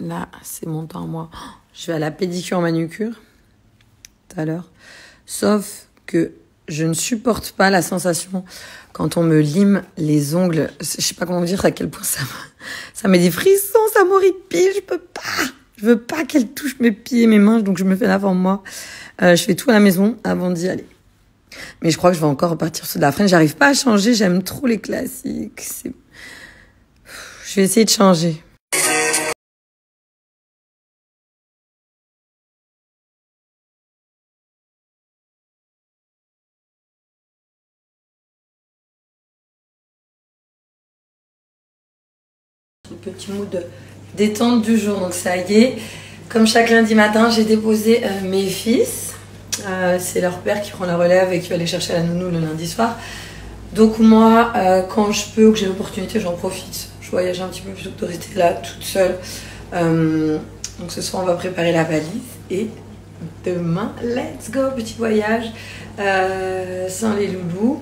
Là, c'est mon temps, moi. Je vais à la pédicure manucure tout à l'heure. Sauf que je ne supporte pas la sensation quand on me lime les ongles. Je sais pas comment dire à quel point ça, ça met des frissons, ça m'horripile. Je peux pas. Je veux pas qu'elle touche mes pieds mes mains, donc je me fais là pour moi. Euh, je fais tout à la maison avant d'y aller. Mais je crois que je vais encore repartir sur de la freine. J'arrive pas à changer. J'aime trop les classiques. Je vais essayer de changer. Petit mood détente du jour. Donc ça y est, comme chaque lundi matin, j'ai déposé euh, mes fils. Euh, c'est leur père qui prend la relève et qui va aller chercher la nounou le lundi soir. Donc moi, euh, quand je peux ou que j'ai l'opportunité, j'en profite. Je voyage un petit peu plutôt que de rester là toute seule. donc ce soir, on va préparer la valise et demain, let's go, petit voyage sans les loulous.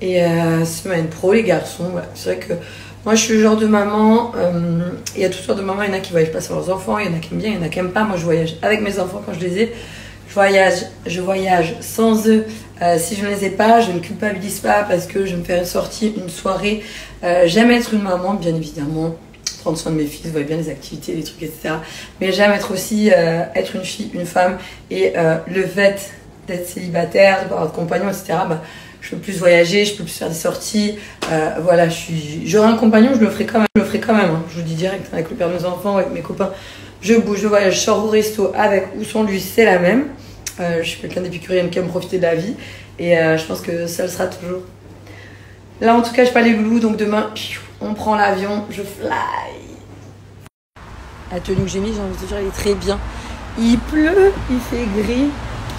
Et semaine pro, les garçons. C'est vrai que moi, je suis le genre de maman, euh, il y a toutes sortes de mamans, il y en a qui voyagent pas sans leurs enfants, il y en a qui aiment bien, il y en a qui aiment pas. Moi, je voyage avec mes enfants quand je les ai. Je voyage, je voyage sans eux. Euh, si je ne les ai pas, je ne culpabilise pas parce que je me fais une sortie, une soirée. Euh, j'aime être une maman, bien évidemment. Prendre soin de mes fils, voyez bien les activités, les trucs, etc. Mais j'aime être aussi être une fille, une femme. Et le fait d'être célibataire, d'avoir un compagnon, etc., je peux plus voyager, je peux plus faire des sorties. Euh, voilà, je suis, j'aurai un compagnon, je le ferai quand même. Je le ferai quand même. Hein. Je vous dis direct, avec le père de mes enfants, avec mes copains, je bouge, je voyage, je sors au resto avec ou sans lui, c'est la même. Euh, je suis quelqu'un d'épicurienne qui aime profiter de la vie et euh, je pense que ça le sera toujours. Là, en tout cas, je pas les loulous, donc demain, on prend l'avion, je fly. La tenue que j'ai mise, j'ai envie de dire, elle est très bien. Il pleut, il fait gris,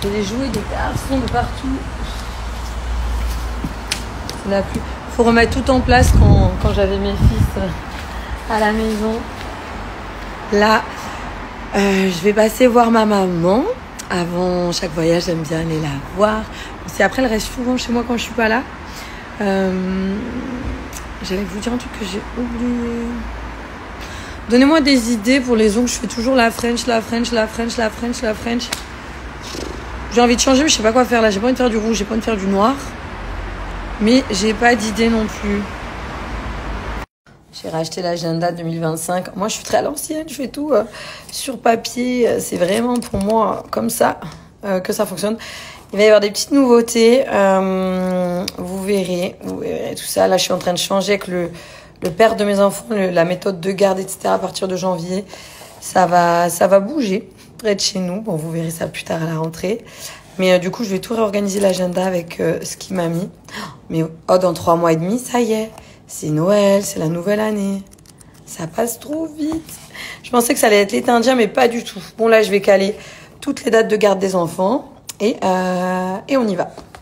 a des jouets, des garçons de partout n'a plus. Faut remettre tout en place quand, quand j'avais mes fils euh, à la maison. Là, euh, je vais passer voir ma maman. Avant chaque voyage, j'aime bien aller la voir. Si après, elle reste souvent chez moi quand je suis pas là. Euh, J'allais vous dire un truc que j'ai oublié. Donnez-moi des idées pour les ongles. Je fais toujours la French, la French, la French, la French, la French. J'ai envie de changer, mais je sais pas quoi faire là. J'ai pas envie de faire du rouge, j'ai pas envie de faire du noir. Mais j'ai pas d'idée non plus. J'ai racheté l'agenda 2025. Moi, je suis très à l'ancienne. Je fais tout euh, sur papier. C'est vraiment pour moi comme ça euh, que ça fonctionne. Il va y avoir des petites nouveautés. Euh, vous verrez. Vous verrez tout ça. Là, je suis en train de changer avec le, le père de mes enfants, la méthode de garde, etc. À partir de janvier, ça va, ça va bouger près de chez nous. Bon, vous verrez ça plus tard à la rentrée. Mais euh, du coup, je vais tout réorganiser l'agenda avec euh, ce qu'il m'a mis. Mais oh, dans trois mois et demi, ça y est. C'est Noël, c'est la nouvelle année. Ça passe trop vite. Je pensais que ça allait être l'été indien, mais pas du tout. Bon, là, je vais caler toutes les dates de garde des enfants. Et, euh, et on y va.